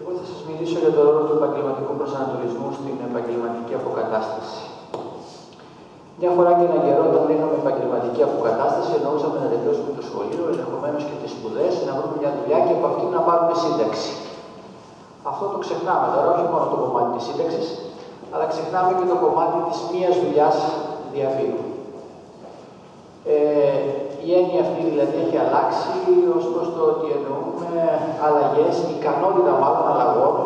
Εγώ θα σας μιλήσω για το ρόλο του επαγγελματικού προσανατολισμού στην επαγγελματική αποκατάσταση. Μια φορά και ένα καιρό, όταν λέγαμε επαγγελματική αποκατάσταση, εννοούσαμε να τελειώσουμε το σχολείο, ενδεχομένως και τις σπουδές, να βρούμε μια δουλειά και από αυτή να πάρουμε σύνταξη. Αυτό το ξεχνάμε τώρα, όχι μόνο το κομμάτι της σύνταξης, αλλά ξεχνάμε και το κομμάτι της μίας δουλειάς διαβίου. Ε, η έννοια αυτή δηλαδή έχει αλλάξει ω προ το ότι εννοούμε αλλαγές, ικανότητα μάλλον αλλαγών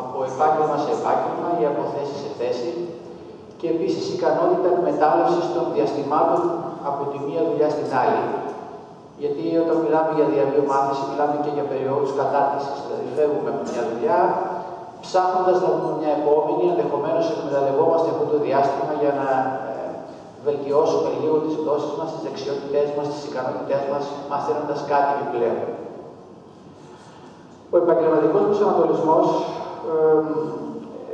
από επάγγελμα σε επάγγελμα ή από θέση σε θέση και επίσης ικανότητα εκμετάλλευσης των διαστημάτων από τη μία δουλειά στην άλλη. Γιατί όταν μιλάμε για διαβίω μάθηση, μιλάμε και για περιόδους κατάρτισης. Δηλαδή, φεύγουμε από μια δουλειά, ψάχνοντας να βρούμε μια επόμενη, ενδεχομένως εκμεταλλευόμαστε αυτό το διάστημα για να βελτιώσουμε λίγο τις γνώσεις μας, τις δεξιότητές μας, τις ικανότητές μας, μαθαίνοντας κάτι επιπλέον. Ο επαγγελματικός προσανατολισμός, ε,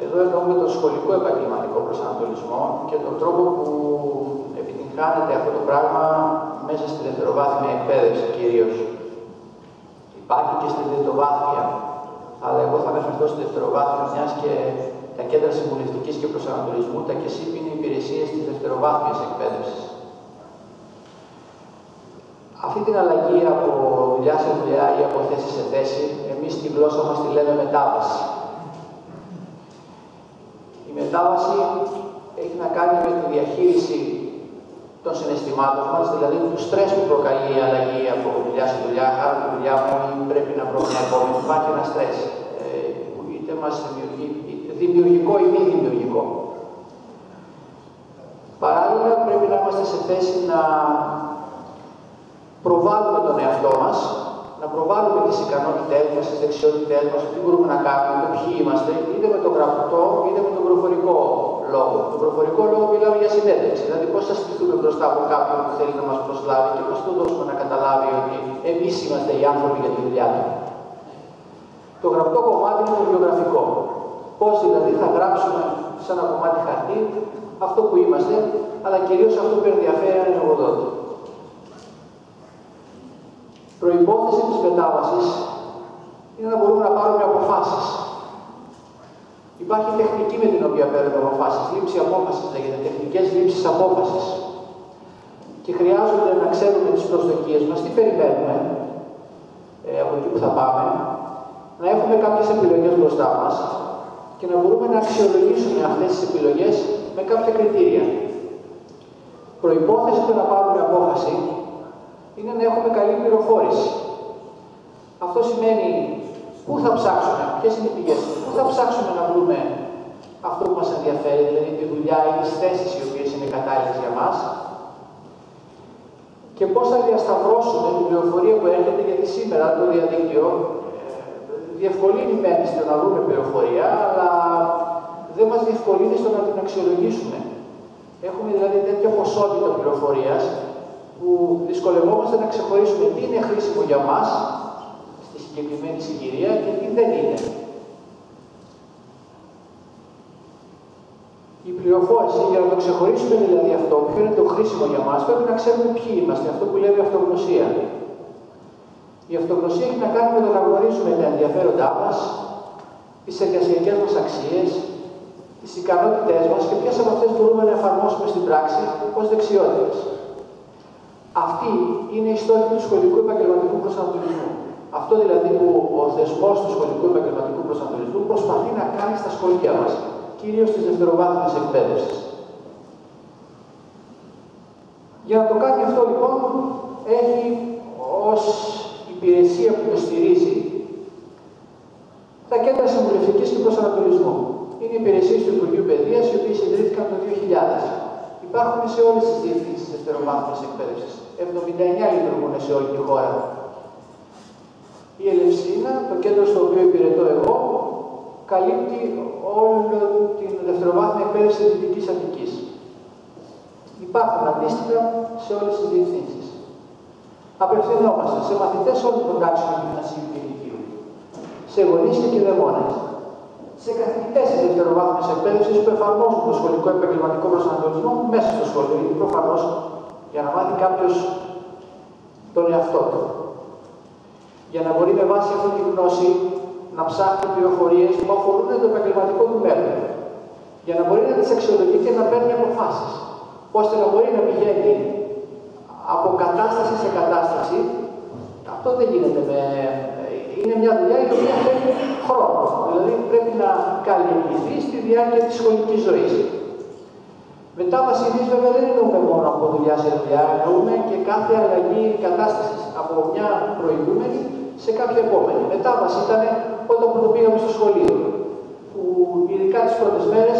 εδώ εννοούμε τον σχολικό επαγγελματικό προσανατολισμό και τον τρόπο που επιτυγχάνεται αυτό το πράγμα μέσα στη δευτεροβάθμια εκπαίδευση κυρίως. Υπάρχει και στη δευτεροβάθμια, αλλά εγώ θα αναφερθώ στη δευτεροβάθμια, μιας και τα κέντρα συμβουλευτικής και προσανατολισμού, τα ΚΕΣΥΠ είναι υπηρεσίες της δευτεροβάθμιας εκπαίδευσης. Αυτή την αλλαγή από δουλειά σε δουλειά ή από θέση σε θέση, εμείς στη γλώσσα μας τη λέμε μετάβαση. Η μετάβαση έχει να κάνει με τη διαχείριση των συναισθημάτων μας, δηλαδή του στρες που προκαλεί η αλλαγή από δουλειά σε δουλειά. Άρα, τη δουλειά μου πρέπει να βρω μια επόμενη. Υπάρχει ένα στρες ε, που είτε μας δημιουργεί δημιουργικό ή μη δημιουργικό. Παράλληλα, πρέπει να είμαστε σε θέση να προβάλλουμε τον εαυτό μας, να προβάλλουμε τις ικανότητές μας, τις δεξιότητές μας, τι μπορούμε να κάνουμε, ποιοι είμαστε, είτε με τον γραπτό, είτε με τον προφορικό λόγο. Το προφορικό λόγο μιλάμε για συνέντευξη, δηλαδή πώς θα στηθούμε μπροστά από κάποιον που θέλει να μας προσλάβει και πώς θα δώσουμε να καταλάβει ότι εμείς είμαστε οι άνθρωποι για τη δουλειά του. Το γραπτό κομμάτι είναι το βιογραφικό. Πώς δηλαδή θα γράψουμε σε ένα κομμάτι χαρτί αυτό που είμαστε, αλλά κυρίως αυτό που ενδιαφέρει έναν εργοδότη. Προϋπόθεση της μετάβασης είναι να μπορούμε να πάρουμε αποφάσεις. Υπάρχει τεχνική με την οποία παίρνουμε αποφάσεις, λήψη απόφασης λέγεται, τεχνικές λήψεις απόφασης. Και χρειάζονται να ξέρουμε τις προσδοκίες μας, τι περιμένουμε ε, από εκεί που θα πάμε, να έχουμε κάποιες επιλογές μπροστά μας και να μπορούμε να αξιολογήσουμε αυτές τις επιλογές με κάποια κριτήρια. Προϋπόθεση του να πάρουμε απόφαση είναι να έχουμε καλή πληροφόρηση. Αυτό σημαίνει πού θα ψάξουμε, ποιες είναι οι πηγές, πού θα ψάξουμε να βρούμε αυτό που μας ενδιαφέρει, δηλαδή τη δουλειά ή τις θέσεις οι οποίες είναι κατάλληλες για μας και πώς θα διασταυρώσουμε την πληροφορία που έρχεται, γιατί σήμερα το διαδίκτυο διευκολύνει μεν στο να βρούμε πληροφορία, αλλά δεν μας διευκολύνει στο να την αξιολογήσουμε. Έχουμε δηλαδή τέτοια ποσότητα πληροφορίας που δυσκολευόμαστε να ξεχωρίσουμε τι είναι χρήσιμο για μας στη συγκεκριμένη συγκυρία και τι δεν είναι. Η πληροφόρηση, για να το ξεχωρίσουμε δηλαδή αυτό, ποιο είναι το χρήσιμο για μας, πρέπει να ξέρουμε ποιοι είμαστε, αυτό που λέμε αυτογνωσία. Η αυτογνωσία έχει να κάνει με το να γνωρίζουμε τα ενδιαφέροντά μας, τις εργασιακές μας αξίες, τις ικανότητές μας και ποιες από αυτές μπορούμε να εφαρμόσουμε στην πράξη ως δεξιότητες. Αυτή είναι η στόχη του σχολικού επαγγελματικού προσανατολισμού. Αυτό δηλαδή που ο θεσμός του σχολικού επαγγελματικού προσανατολισμού προσπαθεί να κάνει στα σχολεία μας, κυρίως στις δευτεροβάθμιες εκπαίδευση. Για να το κάνει αυτό λοιπόν, έχει ως υπηρεσία που το στηρίζει τα κέντρα συμβουλευτική και προσανατολισμού. Είναι υπηρεσίες του Υπουργείου Παιδείας, οι οποίες ιδρύθηκαν το 2000. Υπάρχουν σε όλες τις διευθύνσεις δευτεροβάθμια εκπαίδευσης. 79 λειτουργούν σε όλη τη χώρα. Η Ελευσίνα, το κέντρο στο οποίο υπηρετώ εγώ, καλύπτει όλη την δευτεροβάθμια εκπαίδευση της Δυτικής Αττικής. Υπάρχουν αντίστοιχα σε όλες τις διευθύνσεις απευθυνόμαστε σε μαθητές όλων των τάξεων γυμνασίου και ηλικίου, σε γονείς και κηδεμόνες, σε καθηγητές της δευτεροβάθμιας εκπαίδευσης που εφαρμόζουν το σχολικό επαγγελματικό προσανατολισμό μέσα στο σχολείο, γιατί προφανώς για να μάθει κάποιος τον εαυτό του. Για να μπορεί με βάση αυτή τη γνώση να ψάχνει πληροφορίες που αφορούν το επαγγελματικό του μέλλον. Για να μπορεί να τις αξιολογεί και να παίρνει αποφάσεις. ώστε να μπορεί να πηγαίνει από κατάσταση σε κατάσταση. Αυτό δεν γίνεται με. Είναι μια δουλειά η οποία θέλει χρόνος. Δηλαδή πρέπει να καλλιεργηθεί στη διάρκεια της σχολικής ζωής. Μετάβαση εμείς βέβαια δεν εννοούμε μόνο από δουλειά σε δουλειά, εννοούμε και κάθε αλλαγή κατάστασης από μια προηγούμενη σε κάποια επόμενη. Μετάβαση ήταν όταν που το πήγαμε στο σχολείο, που ειδικά τις πρώτες μέρες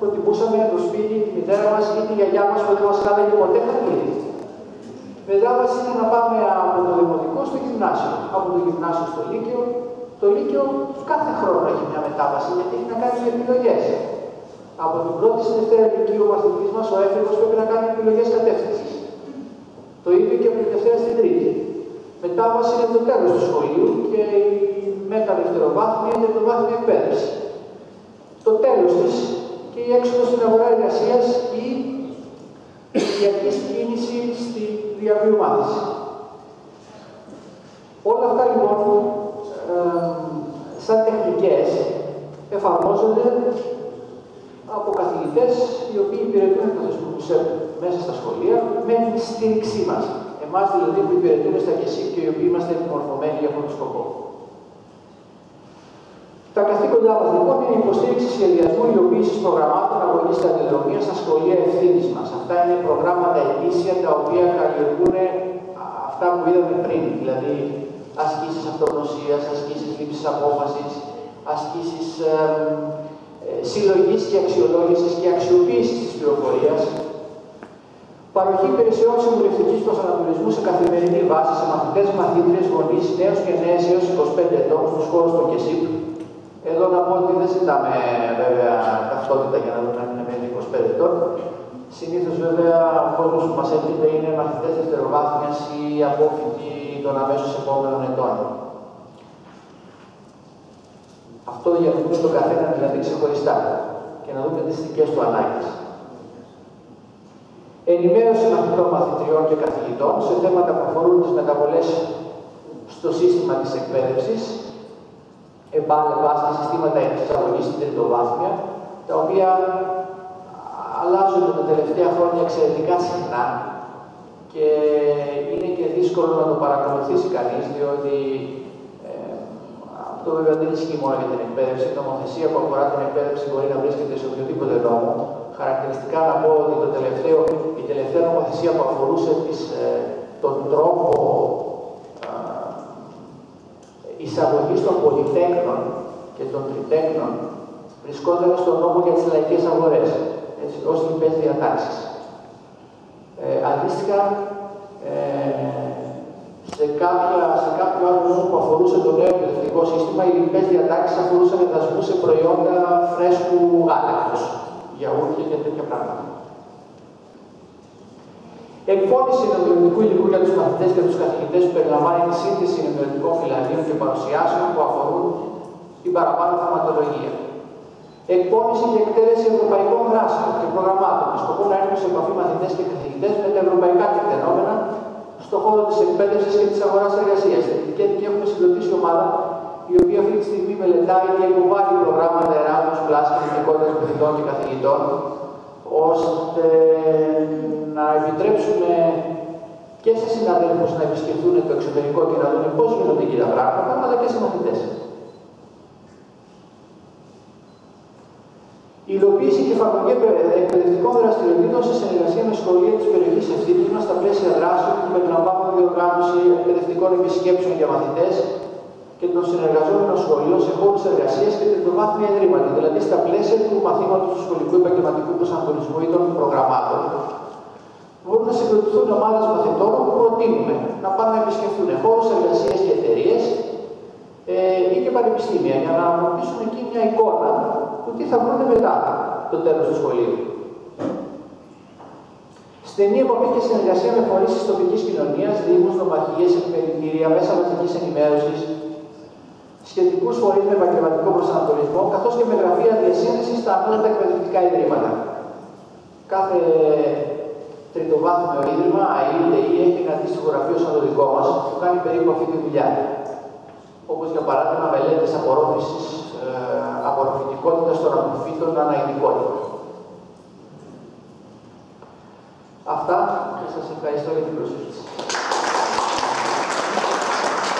προτιμούσαμε το σπίτι, τη μητέρα μας ή τη γιαγιά μας που δεν μας χάλαγε ποτέ χαρτίδι. Μετάβαση είναι να πάμε από το δημοτικό στο γυμνάσιο, από το γυμνάσιο στο λύκειο. Το λύκειο κάθε χρόνο έχει μια μετάβαση γιατί έχει να κάνει με επιλογές. Από την πρώτη στη δευτέρα ηλικία ο μαθητής μας, ο έφηβος, πρέπει να κάνει επιλογές κατεύθυνσης. Το ίδιο και από τη Δευτέρα στην Τρίτη. Μετάβαση είναι το τέλος του σχολείου και η μεταδευτεροβάθμια είναι το βάθμια εκπαίδευση. Το τέλος της και η έξοδος στην αγορά εργασίας ή η αρχή κίνησης στη διαβίου μάθηση. Όλα αυτά λοιπόν, ε, σαν τεχνικές, εφαρμόζονται από καθηγητές οι οποίοι υπηρετούν το θεσμό μέσα στα σχολεία με τη στήριξή μας. Εμάς δηλαδή που υπηρετούμε στα ΚΕΣΥ και οι οποίοι είμαστε επιμορφωμένοι για αυτόν τον σκοπό. Τα καθήκοντά μας λοιπόν είναι η υποστήριξη σχεδιασμού, υλοποίησης προγραμμάτων αγωγής σταδιοδρομία στα σχολεία ευθύνης μας. Αυτά είναι προγράμματα ετήσια τα οποία καλλιεργούν αυτά που είδαμε πριν, δηλαδή ασκήσεις αυτογνωσίας, ασκήσεις λήψης απόφασης, ασκήσεις συλλογής και αξιολόγησης και αξιοποίησης της πληροφορίας, παροχή υπηρεσιών συμβουλευτικής προσανατολισμού σε καθημερινή βάση σε μαθητές, μαθήτριες, γονείς, νέους και νέες έως 25 ετών στους χώρους του ΚΕΣΥΠ. Εδώ να πω ότι δεν ζητάμε βέβαια ταυτότητα για να δούμε αν είναι μέχρι 25 ετών. Συνήθως βέβαια ο κόσμος που μας έρχεται είναι μαθητές δευτεροβάθμιας ή απόφοιτοι των αμέσως επόμενων ετών. Αυτό για να δούμε τον καθένα δηλαδή ξεχωριστά και να δούμε τις δικές του ανάγκες. Ενημέρωση μαθητών, μαθητριών και καθηγητών σε θέματα που αφορούν τις μεταβολές στο σύστημα της εκπαίδευσης, επάλευα στα συστήματα εξαγωγής στην τριτοβάθμια, τα οποία αλλάζουν τα τελευταία χρόνια εξαιρετικά συχνά και είναι και δύσκολο να το παρακολουθήσει κανείς, διότι αυτό βέβαια δεν ισχύει μόνο για την εκπαίδευση. Η νομοθεσία που αφορά την εκπαίδευση μπορεί να βρίσκεται σε οποιοδήποτε νόμο. Χαρακτηριστικά να πω ότι το τελευταίο, η τελευταία νομοθεσία που αφορούσε τις, ε, τον τρόπο εισαγωγής των πολυτέκνων και των τριτέκνων βρισκόταν στον νόμο για τις λαϊκές αγορές, ως λοιπέ διατάξει. Ε, αντίστοιχα, ε, σε, κάποια, σε κάποιο άλλο νόμο που αφορούσε το νέο εκπαιδευτικό σύστημα, οι λοιπέ διατάξει αφορούσαν δασμού σε προϊόντα φρέσκου γάλακτος, γιαούρτια και τέτοια πράγματα. Εκπόνηση ενημερωτικού υλικού για τους μαθητές και τους καθηγητές που περιλαμβάνει τη σύνθεση ενημερωτικών φυλαδίων και παρουσιάσεων που αφορούν την παραπάνω θεματολογία. Εκπόνηση και εκτέλεση ευρωπαϊκών δράσεων και προγραμμάτων με σκοπό να έρθουν σε επαφή μαθητές και καθηγητές με τα ευρωπαϊκά κεκτενόμενα στον χώρο της εκπαίδευσης και της αγοράς εργασίας. Και έχουμε συγκροτήσει ομάδα η οποία αυτή τη στιγμή μελετάει και υποβάλλει προγράμματα Erasmus Plus κινητικότητα φοιτητών και καθηγητών, ώστε να επιτρέψουμε και σε συναδέλφους να επισκεφθούν το εξωτερικό και να δουν πώς γίνονται εκεί τα πράγματα, αλλά και σε μαθητές. Η υλοποίηση και εφαρμογή εκπαιδευτικών δραστηριοτήτων σε συνεργασία με σχολεία της περιοχής ευθύνη μας στα πλαίσια δράσεων που περιλαμβάνουν διοργάνωση εκπαιδευτικών επισκέψεων για μαθητές και των συνεργαζόμενων σχολείων σε χώρους εργασίας και τριτοβάθμια ιδρύματα, δηλαδή στα πλαίσια του μαθήματος του σχολικού επαγγελματικού προσανατολισμού ή των προγραμμάτων. Μπορούν να συγκροτηθούν ομάδες μαθητών που προτείνουμε να πάνε να επισκεφθούν χώρους εργασίας και εταιρείες ε, ή και πανεπιστήμια για να αποκτήσουν εκεί μια εικόνα του τι θα βρουν μετά το τέλος του σχολείου. Στενή επαφή και συνεργασία με φορείς της τοπικής κοινωνίας, δήμους, νομαρχίες, επιμελητήρια, μέσα μαζικής ενημέρωσης, σχετικούς φορείς με επαγγελματικό προσανατολισμό, καθώς και με γραφεία διασύνδεσης στα ανώτατα εκπαιδευτικά ιδρύματα. Κάθε τριτοβάθμιο ίδρυμα, ΑΕΛ, έχει ένα αντίστοιχο γραφείο σαν το δικό μας, που κάνει περίπου αυτή τη δουλειά. όπως για παράδειγμα μελέτες απορρόφησης, ε, απορροφητικότητας των αποφύτων αναειδικότητα. Αυτά και σας ευχαριστώ για την προσοχή σας.